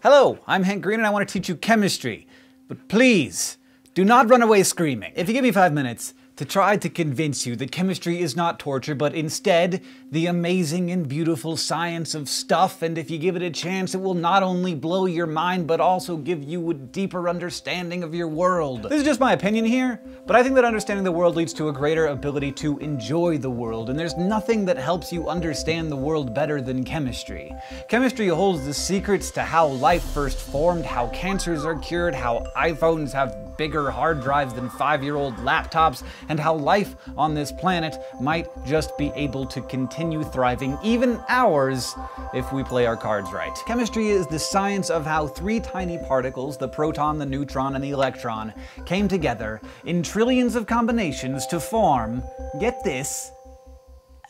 Hello, I'm Hank Green and I want to teach you chemistry. But please, do not run away screaming. If you give me five minutes, to try to convince you that chemistry is not torture, but instead the amazing and beautiful science of stuff, and if you give it a chance, it will not only blow your mind, but also give you a deeper understanding of your world. This is just my opinion here, but I think that understanding the world leads to a greater ability to enjoy the world, and there's nothing that helps you understand the world better than chemistry. Chemistry holds the secrets to how life first formed, how cancers are cured, how iPhones have bigger hard drives than five year old laptops, and how life on this planet might just be able to continue thriving even hours if we play our cards right. Chemistry is the science of how three tiny particles, the proton, the neutron, and the electron, came together in trillions of combinations to form, get this,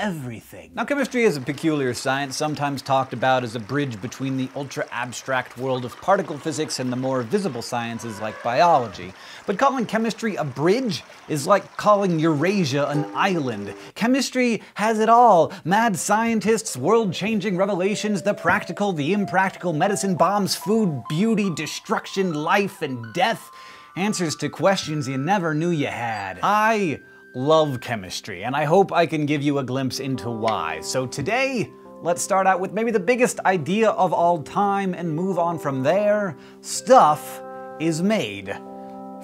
everything. Now, chemistry is a peculiar science, sometimes talked about as a bridge between the ultra abstract world of particle physics and the more visible sciences like biology. But calling chemistry a bridge is like calling Eurasia an island. Chemistry has it all mad scientists, world changing revelations, the practical, the impractical, medicine bombs, food, beauty, destruction, life, and death. Answers to questions you never knew you had. I love chemistry, and I hope I can give you a glimpse into why. So today, let's start out with maybe the biggest idea of all time and move on from there. Stuff is made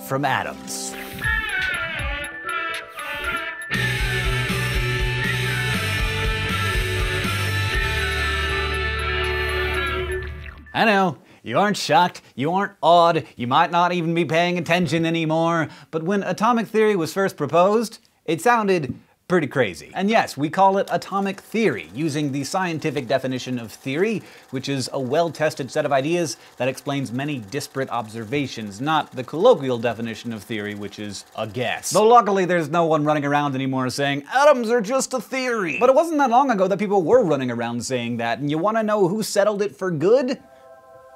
from atoms. I know, you aren't shocked, you aren't awed, you might not even be paying attention anymore, but when atomic theory was first proposed, it sounded pretty crazy. And yes, we call it atomic theory, using the scientific definition of theory, which is a well-tested set of ideas that explains many disparate observations, not the colloquial definition of theory, which is a guess. Though luckily there's no one running around anymore saying, atoms are just a theory. But it wasn't that long ago that people were running around saying that, and you wanna know who settled it for good?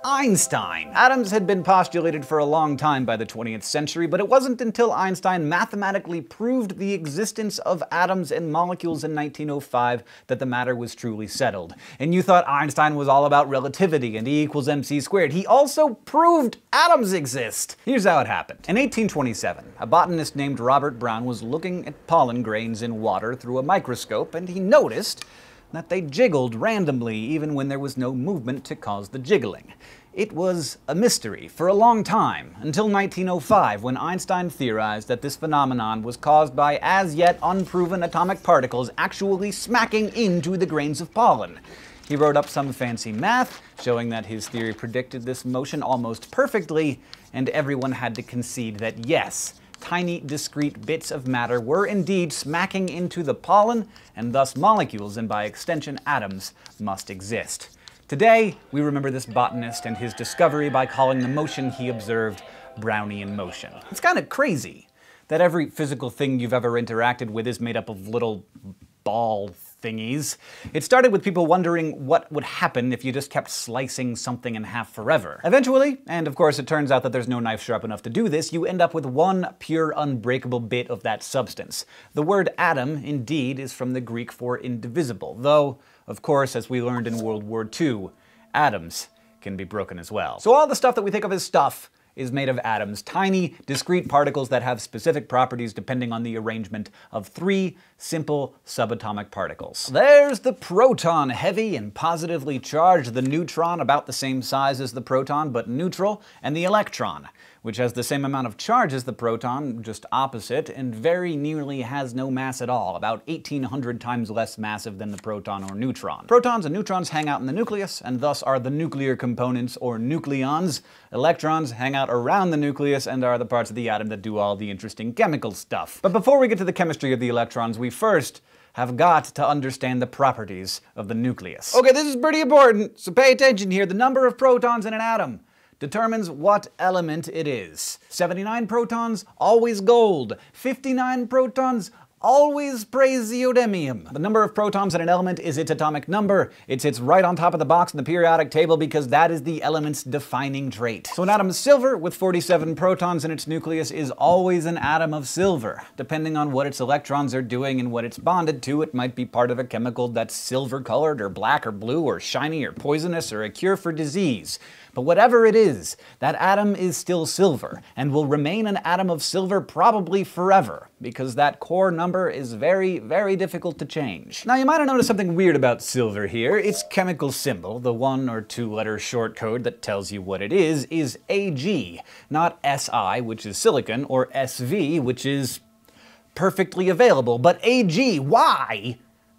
Einstein. Atoms had been postulated for a long time by the 20th century, but it wasn't until Einstein mathematically proved the existence of atoms and molecules in 1905 that the matter was truly settled. And you thought Einstein was all about relativity and E equals mc squared. He also proved atoms exist. Here's how it happened. In 1827, a botanist named Robert Brown was looking at pollen grains in water through a microscope, and he noticed that they jiggled randomly even when there was no movement to cause the jiggling. It was a mystery for a long time, until 1905 when Einstein theorized that this phenomenon was caused by as yet unproven atomic particles actually smacking into the grains of pollen. He wrote up some fancy math showing that his theory predicted this motion almost perfectly, and everyone had to concede that yes, tiny discrete bits of matter were indeed smacking into the pollen, and thus molecules, and by extension atoms, must exist. Today, we remember this botanist and his discovery by calling the motion he observed Brownian motion. It's kind of crazy that every physical thing you've ever interacted with is made up of little ball thingies. It started with people wondering what would happen if you just kept slicing something in half forever. Eventually, and of course it turns out that there's no knife sharp enough to do this, you end up with one pure unbreakable bit of that substance. The word atom, indeed, is from the Greek for indivisible, though, of course, as we learned in World War II, atoms can be broken as well. So all the stuff that we think of as stuff is made of atoms, tiny, discrete particles that have specific properties depending on the arrangement of three simple subatomic particles. There's the proton, heavy and positively charged, the neutron, about the same size as the proton but neutral, and the electron, which has the same amount of charge as the proton, just opposite, and very nearly has no mass at all, about 1800 times less massive than the proton or neutron. Protons and neutrons hang out in the nucleus, and thus are the nuclear components, or nucleons. Electrons hang out around the nucleus and are the parts of the atom that do all the interesting chemical stuff. But before we get to the chemistry of the electrons, we first have got to understand the properties of the nucleus. Okay, this is pretty important, so pay attention here. The number of protons in an atom determines what element it is. 79 protons, always gold. 59 protons, always praseodymium. The number of protons in an element is its atomic number. It sits right on top of the box in the periodic table because that is the element's defining trait. So an atom of silver with 47 protons in its nucleus is always an atom of silver. Depending on what its electrons are doing and what it's bonded to, it might be part of a chemical that's silver colored or black or blue or shiny or poisonous or a cure for disease. But whatever it is, that atom is still silver, and will remain an atom of silver probably forever, because that core number is very, very difficult to change. Now you might have noticed something weird about silver here. Its chemical symbol, the one or two letter short code that tells you what it is, is Ag, not Si, which is silicon, or SV, which is perfectly available. But Ag, why?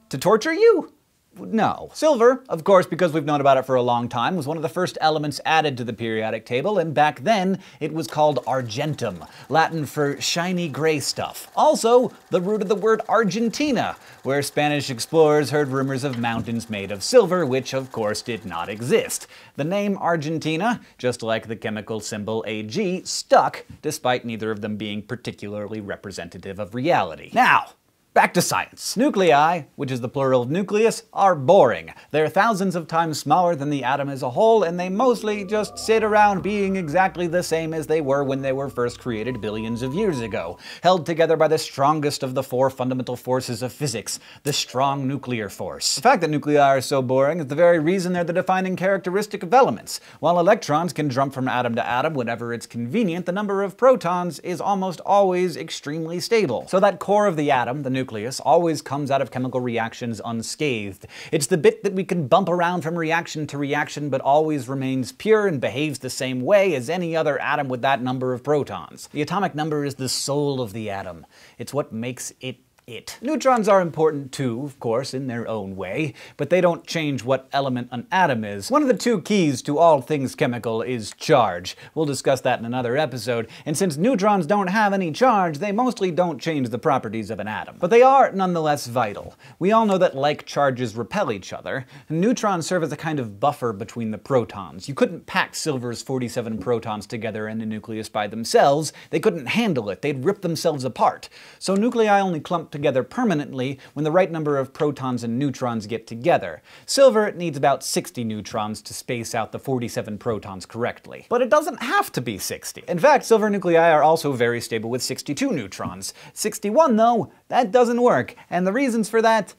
To torture you? No. Silver, of course, because we've known about it for a long time, was one of the first elements added to the periodic table, and back then it was called argentum, Latin for shiny gray stuff. Also, the root of the word Argentina, where Spanish explorers heard rumors of mountains made of silver, which of course did not exist. The name Argentina, just like the chemical symbol Ag, stuck, despite neither of them being particularly representative of reality. Now, Back to science. Nuclei, which is the plural of nucleus, are boring. They're thousands of times smaller than the atom as a whole, and they mostly just sit around being exactly the same as they were when they were first created billions of years ago, held together by the strongest of the four fundamental forces of physics, the strong nuclear force. The fact that nuclei are so boring is the very reason they're the defining characteristic of elements. While electrons can jump from atom to atom whenever it's convenient, the number of protons is almost always extremely stable. So that core of the atom, the nucleus always comes out of chemical reactions unscathed. It's the bit that we can bump around from reaction to reaction but always remains pure and behaves the same way as any other atom with that number of protons. The atomic number is the soul of the atom. It's what makes it it. Neutrons are important too, of course, in their own way, but they don't change what element an atom is. One of the two keys to all things chemical is charge. We'll discuss that in another episode, and since neutrons don't have any charge, they mostly don't change the properties of an atom. But they are nonetheless vital. We all know that like charges repel each other, neutrons serve as a kind of buffer between the protons. You couldn't pack silver's 47 protons together in a nucleus by themselves, they couldn't handle it, they'd rip themselves apart. So nuclei only clump together permanently when the right number of protons and neutrons get together. Silver needs about 60 neutrons to space out the 47 protons correctly. But it doesn't have to be 60. In fact, silver nuclei are also very stable with 62 neutrons. 61 though, that doesn't work, and the reasons for that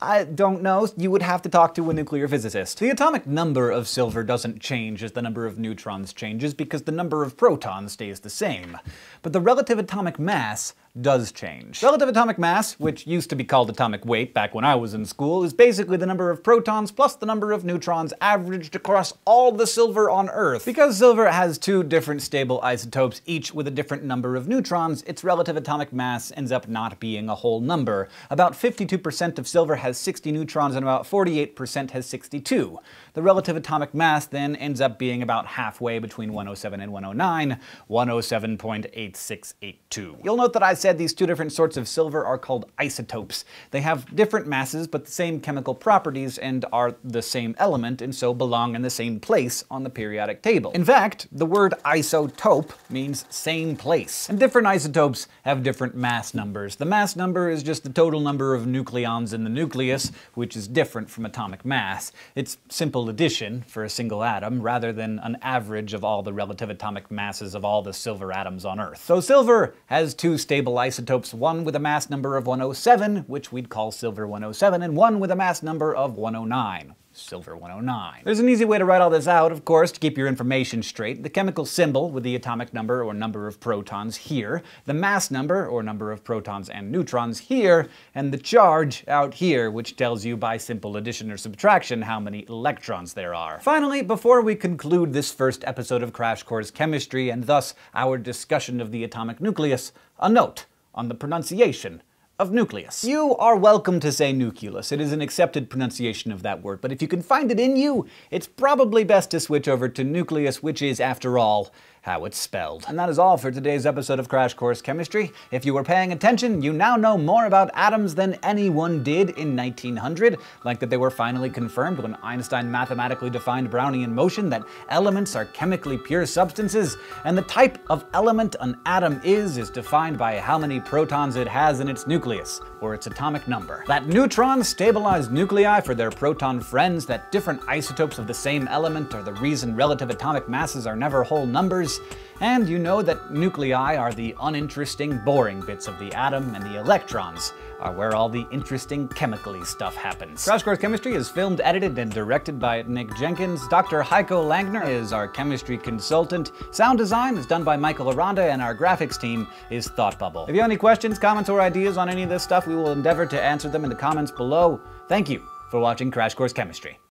I don't know. You would have to talk to a nuclear physicist. The atomic number of silver doesn't change as the number of neutrons changes because the number of protons stays the same. But the relative atomic mass does change. Relative atomic mass, which used to be called atomic weight back when I was in school, is basically the number of protons plus the number of neutrons averaged across all the silver on Earth. Because silver has two different stable isotopes, each with a different number of neutrons, its relative atomic mass ends up not being a whole number. About 52% of silver has 60 neutrons and about 48% has 62. The relative atomic mass then ends up being about halfway between 107 and 109, 107.8682. You'll note that I said these two different sorts of silver are called isotopes. They have different masses but the same chemical properties and are the same element and so belong in the same place on the periodic table. In fact, the word isotope means same place. And different isotopes have different mass numbers. The mass number is just the total number of nucleons in the nucleus, which is different from atomic mass. It's simple addition for a single atom rather than an average of all the relative atomic masses of all the silver atoms on Earth. So silver has two stable isotopes, one with a mass number of 107, which we'd call silver 107, and one with a mass number of 109 silver 109. There's an easy way to write all this out, of course, to keep your information straight. The chemical symbol with the atomic number or number of protons here, the mass number or number of protons and neutrons here, and the charge out here, which tells you by simple addition or subtraction how many electrons there are. Finally, before we conclude this first episode of Crash Course Chemistry and thus our discussion of the atomic nucleus, a note on the pronunciation of nucleus. You are welcome to say nucleus. It is an accepted pronunciation of that word, but if you can find it in you, it's probably best to switch over to nucleus, which is, after all, how it's spelled. And that is all for today's episode of Crash Course Chemistry. If you were paying attention, you now know more about atoms than anyone did in 1900, like that they were finally confirmed when Einstein mathematically defined Brownian motion that elements are chemically pure substances, and the type of element an atom is is defined by how many protons it has in its nucleus, or its atomic number. That neutrons stabilize nuclei for their proton friends, that different isotopes of the same element are the reason relative atomic masses are never whole numbers, and you know that nuclei are the uninteresting, boring bits of the atom, and the electrons are where all the interesting chemically stuff happens. Crash Course Chemistry is filmed, edited, and directed by Nick Jenkins. Dr. Heiko Langner is our chemistry consultant. Sound design is done by Michael Aranda, and our graphics team is Thought Bubble. If you have any questions, comments, or ideas on any of this stuff, we will endeavor to answer them in the comments below. Thank you for watching Crash Course Chemistry.